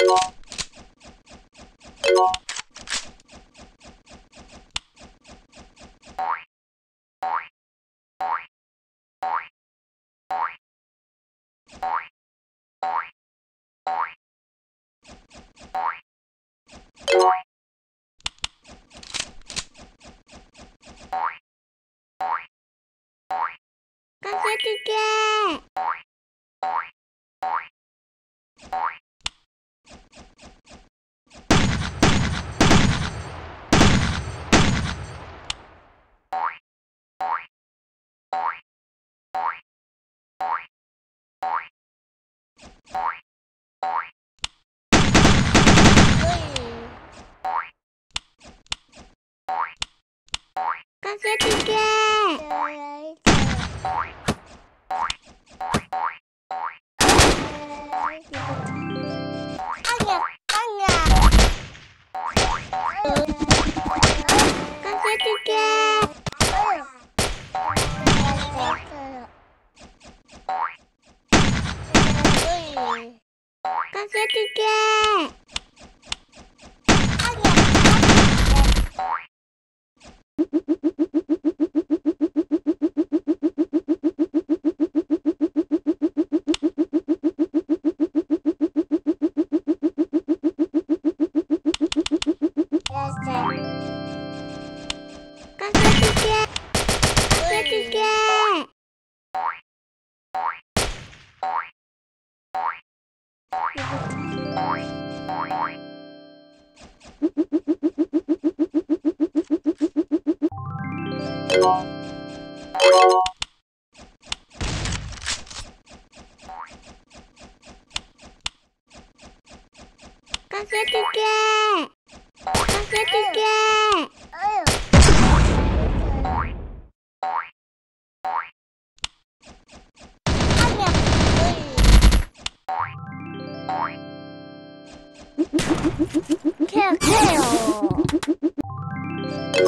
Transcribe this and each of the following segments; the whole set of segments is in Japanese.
you てけかけてけかけてけかけてけかけてけ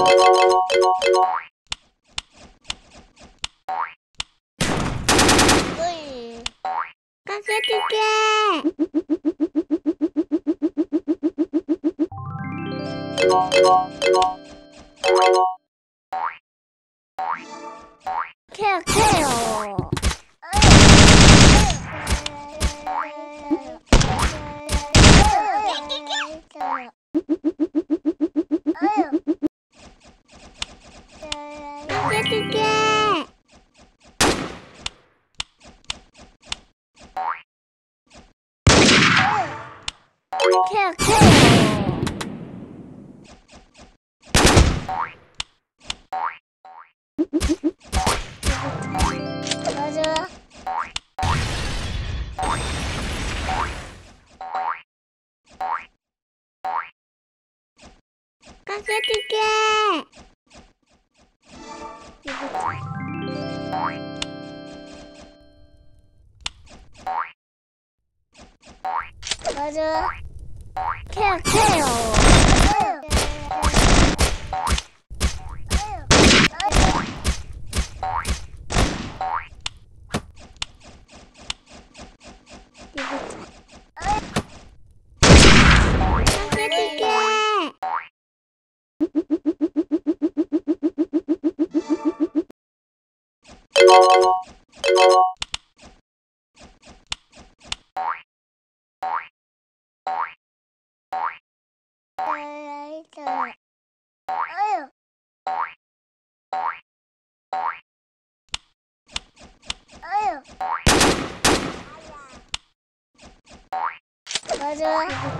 可以，哥哥姐姐，开开哦！哥哥姐姐。けてけ50ケアケア Bye.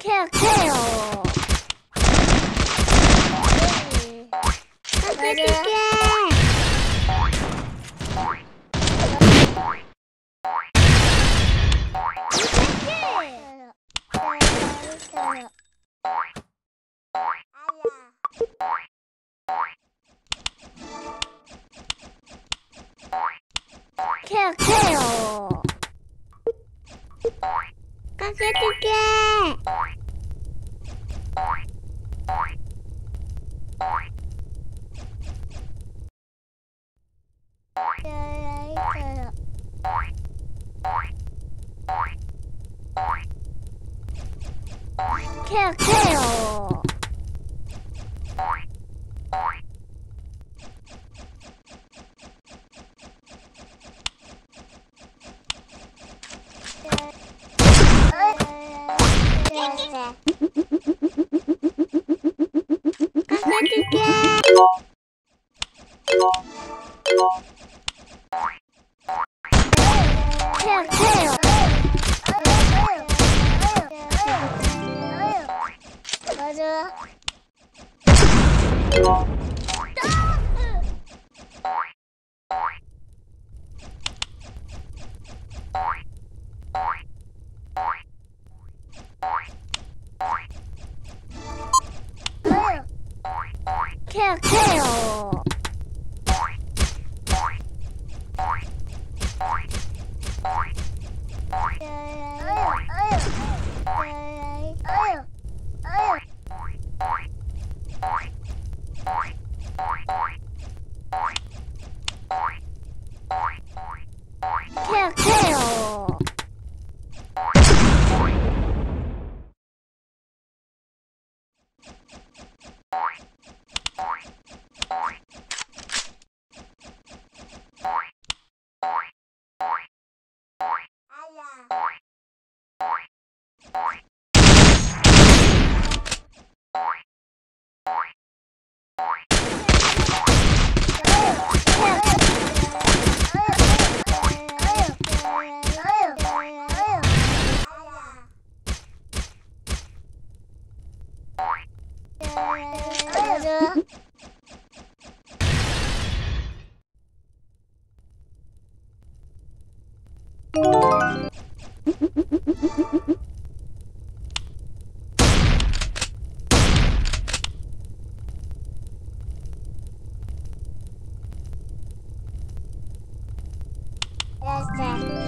Kill, kill. Okay. kill, kill. kill, kill. Yeah. Thursday.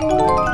Música